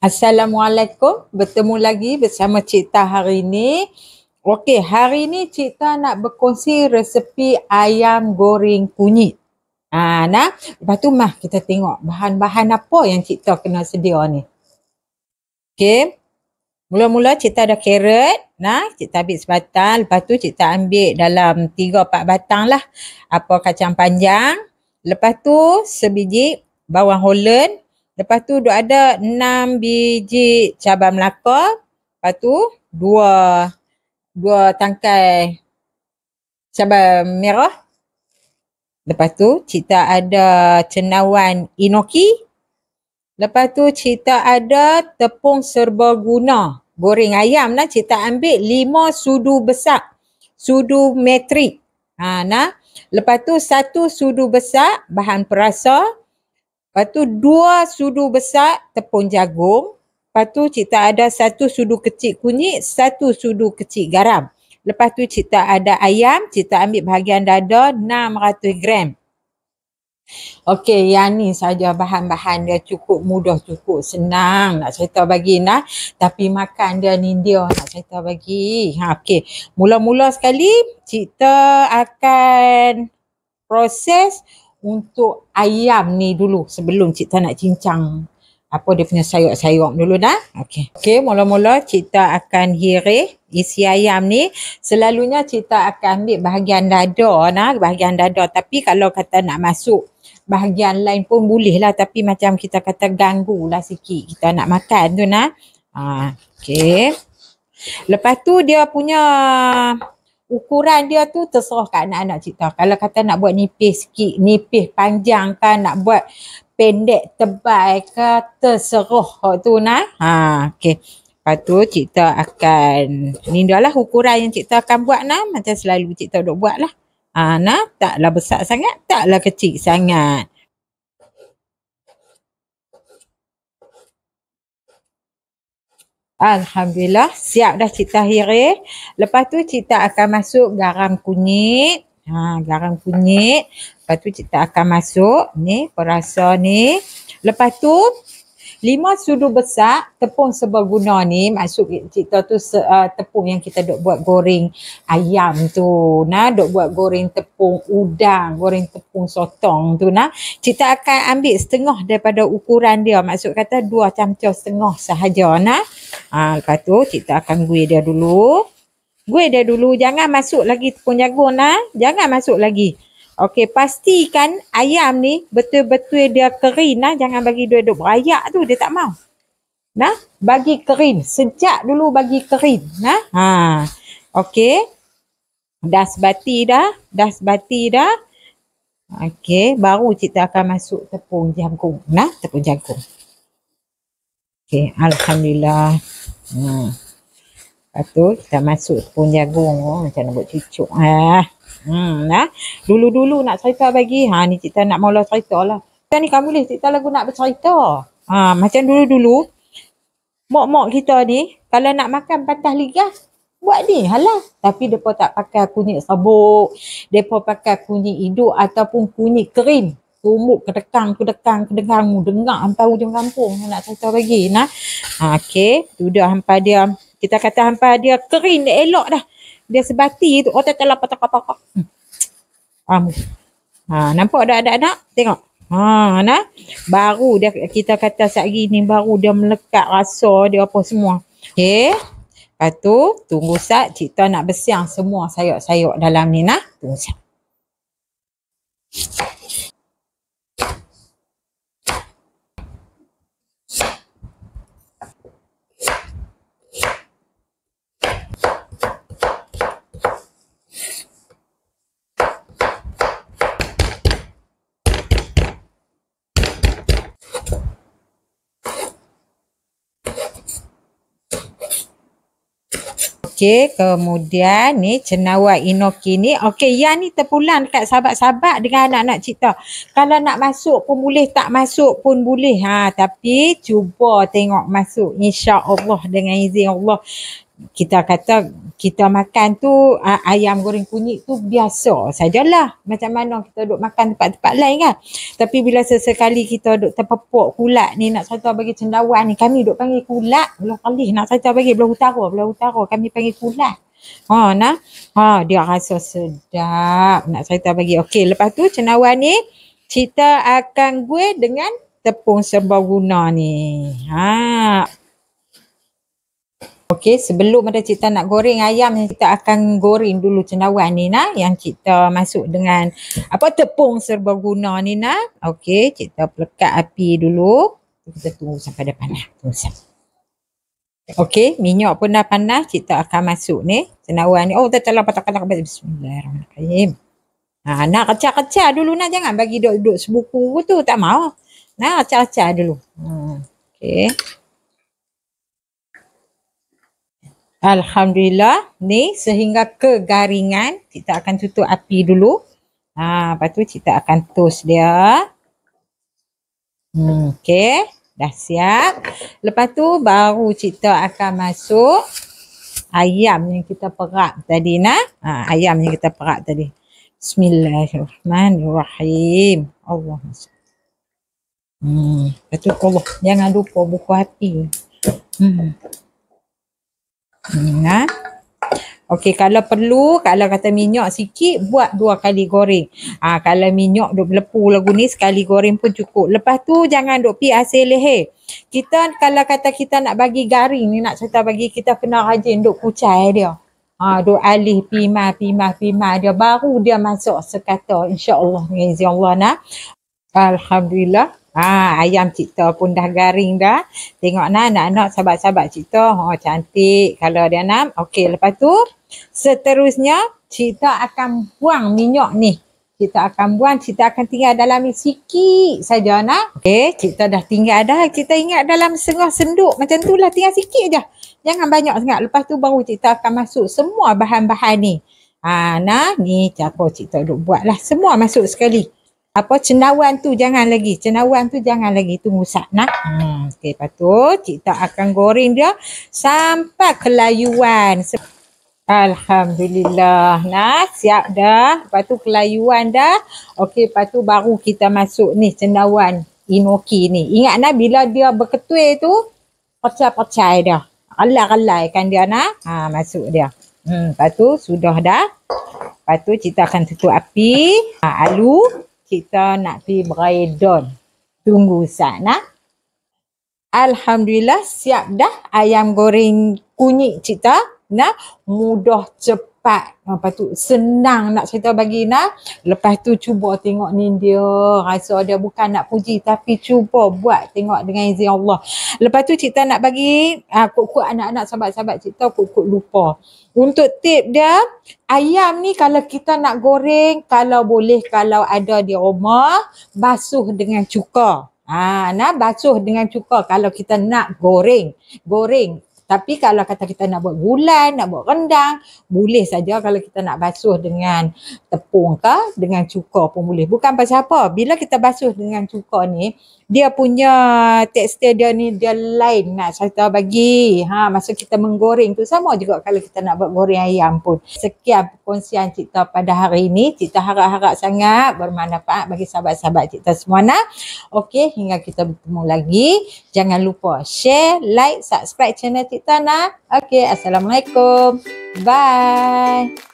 Assalamualaikum. Bertemu lagi bersama Cik Tah hari ini. Okey, hari ini Cik Tah nak berkongsi resepi ayam goreng kunyit. Ha, nah. Lepas tu mah kita tengok bahan-bahan apa yang Cik Tah kena sedia ni. Okey. Mula-mula Cik Tah ada carrot. Nah, Cik Tah ambil sebatang. Lepas tu Cik Tah ambil dalam 3-4 batang lah. Apa kacang panjang. Lepas tu sebiji bawang holland. Lepas tu duk ada enam biji cabai melaka. Lepas tu dua dua tangkai cabai merah. Lepas tu kita ada cendawan inoki. Lepas tu kita ada tepung serbaguna. Goreng ayam lah kita ambil lima sudu besar. Sudu metrik. Ha, nah. Lepas tu satu sudu besar bahan perasa. Lepas tu dua sudu besar tepung jagung. Lepas tu kita ada satu sudu kecil kunyit, satu sudu kecil garam. Lepas tu kita ada ayam, kita ambil bahagian dada 600 gram. Okey, yang ni saja bahan-bahan dia cukup mudah, cukup senang nak cerita bagi nak. Tapi makan dia ni dia nak cerita bagi. Ha, okey, mula-mula sekali kita akan proses untuk ayam ni dulu sebelum Cik nak cincang apa dia punya sayur-sayur dulu dah. Okey. Okey, mula-mula Cik akan hirih isi ayam ni. Selalunya Cik akan ambil bahagian dada nah, bahagian dada. Tapi kalau kata nak masuk bahagian lain pun boleh lah. Tapi macam kita kata ganggu lah sikit. Kita nak makan tu nah. Ha, okey. Lepas tu dia punya ukuran dia tu terserah kat anak-anak cipta. Kalau kata nak buat nipis sikit, nipis panjang kan, nak buat pendek tebal ke, terserah tu nah. Ha, okey. Lepas tu cipta akan, ni dah lah ukuran yang cipta akan buat nah. Macam selalu cipta duk buat lah. Ha, nah, taklah besar sangat, taklah kecil sangat. Alhamdulillah siap dah Cik Tahiri. Lepas tu Cik akan masuk garam kunyit. Ha, garam kunyit. Lepas tu Cik akan masuk ni perasa ni. Lepas tu lima sudu besar tepung seberguna ni maksud kita tu uh, tepung yang kita duk buat goreng ayam tu nah. Duk buat goreng tepung udang goreng tepung sotong tu nah. Kita akan ambil setengah daripada ukuran dia. Maksud kata dua camca setengah sahaja nah. Ha, lepas tu kita akan gui dia dulu. Gui dia dulu jangan masuk lagi tepung jagung nah. Jangan masuk lagi Okey, pastikan ayam ni betul-betul dia kering nah. Jangan bagi dia duduk berayak tu, dia tak mau. Nah, bagi kering. Sejak dulu bagi kering. Nah, ha. Okey. Dah sebati dah. Dah sebati dah. Okey, baru kita akan masuk tepung jagung. Nah, tepung jagung. Okey, Alhamdulillah. Hmm. Lepas tu kita masuk tepung jagung. Oh, macam nak buat cucuk. Ah. Hmm, nah. Dulu-dulu nak cerita bagi. Ha ni kita nak mula cerita lah. Kita ni kamu boleh cerita lagu nak bercerita. Ha macam dulu-dulu. Mok-mok kita ni kalau nak makan patah ligas buat ni halah. Tapi depa tak pakai kunyit sabuk. Depa pakai kunyit hidup ataupun kunyit kering. Tumbuk kedekang, kedekang, kedekang. Dengar hampa hujung kampung nak cerita bagi. Nah. Ha, okay. Tu dah hampa dia. Kita kata hampa dia kering dia elok dah dia sebati tu otak telah patak patak patak. Hmm. Ha, nampak ada ada anak? Tengok. Ha, nah. Baru dia kita kata sehari ni baru dia melekat rasa dia apa semua. Okey. Lepas tu tunggu sat cik nak bersiang semua sayur-sayur dalam ni nah. Tunggu sat. Okey, kemudian ni cendawan inoki ni. Okey, yang ni terpulang dekat sahabat-sahabat dengan anak-anak cipta. Kalau nak masuk pun boleh, tak masuk pun boleh. Ha, tapi cuba tengok masuk insya-Allah dengan izin Allah. Kita kata kita makan tu ayam goreng kunyit tu biasa sajalah. Macam mana kita duk makan tempat-tempat lain kan. Tapi bila sesekali kita duk terpepuk kulat ni nak satu bagi cendawan ni kami duk panggil kulat. Belah kali nak satu bagi belah utara belah utara kami panggil kulat. Ha nah ha dia rasa sedap nak cerita bagi. Okey lepas tu cendawan ni kita akan gue dengan tepung serbaguna ni. Ha Okey, sebelum ada kita nak goreng ayam kita akan goreng dulu cendawan ni nah yang kita masuk dengan apa tepung serbaguna ni nah. Okey, kita pelekat api dulu. Kita tunggu sampai dia panas. Sampai. Okey, minyak pun dah panas, kita akan masuk ni cendawan ni. Oh, tak salah patah patah Bismillahirrahmanirrahim. Ha, nak kecah-kecah dulu nak jangan bagi duduk-duduk sebuku tu tak mau. Nah, kecah-kecah dulu. Hmm. Okey. Alhamdulillah ni sehingga kegaringan kita akan tutup api dulu. Ha, lepas tu kita akan toast dia. Hmm, okay, dah siap. Lepas tu baru kita akan masuk ayam yang kita perak tadi nak. Ha, ayam yang kita perak tadi. Bismillahirrahmanirrahim. Allah. Hmm, lepas tu Allah jangan lupa buka api. Hmm. Hmm, ha? Okey, kalau perlu, kalau kata minyak sikit, buat dua kali goreng. Ha, kalau minyak duk melepuh lagu ni, sekali goreng pun cukup. Lepas tu, jangan duk pi hasil leher. Kita, kalau kata kita nak bagi garing ni, nak cerita bagi kita kena rajin duk kucai dia. Ha, duk alih pima, pima, pima dia. Baru dia masuk sekata, insyaAllah. InsyaAllah nak. Alhamdulillah. Ha, ayam cipta pun dah garing dah. Tengok nah anak-anak sahabat-sahabat cipta. Oh, cantik kalau dia nak. Okey, lepas tu seterusnya cipta akan buang minyak ni. Kita akan buang, kita akan tinggal dalam ni sikit saja nak. Okey, kita dah tinggal dah. Kita ingat dalam setengah senduk macam tu lah tinggal sikit je. Jangan banyak sangat. Lepas tu baru kita akan masuk semua bahan-bahan ni. Ha, nah, ni cara cipta duk buat lah. Semua masuk sekali apa cendawan tu jangan lagi cendawan tu jangan lagi tunggu sat nak. Hmm. Okey lepas tu cik tak akan goreng dia sampai kelayuan. Alhamdulillah. Nah siap dah. Lepas tu kelayuan dah. Okey lepas tu baru kita masuk ni cendawan inoki ni. Ingat nah bila dia berketul tu pecah-pecah dah alai-alai kan dia nak ha masuk dia. Hmm lepas tu sudah dah. Lepas tu kita akan tutup api. Ha, alu kita nak pergi beredon. Tunggu sana. Alhamdulillah siap dah ayam goreng kunyit kita. Nah, mudah cepat. Lepas tu senang nak cerita bagi nak. Lepas tu cuba tengok ni dia. Rasa dia bukan nak puji tapi cuba buat tengok dengan izin Allah. Lepas tu kita nak bagi uh, kuk-kuk anak-anak sahabat-sahabat kita kuk-kuk lupa. Untuk tip dia, ayam ni kalau kita nak goreng, kalau boleh kalau ada di rumah, basuh dengan cuka. Ha, nah basuh dengan cuka kalau kita nak goreng. Goreng tapi kalau kata kita nak buat gulai, nak buat rendang, boleh saja kalau kita nak basuh dengan tepung ke, dengan cuka pun boleh. Bukan pasal apa, bila kita basuh dengan cuka ni, dia punya tekstur dia ni dia lain nak saya bagi. Ha, masa kita menggoreng tu sama juga kalau kita nak buat goreng ayam pun. Sekian perkongsian cerita pada hari ini. Cerita harap-harap sangat bermanfaat bagi sahabat-sahabat kita semua nak. Okey, hingga kita bertemu lagi. Jangan lupa share, like, subscribe channel kita nak. Okey, Assalamualaikum. Bye.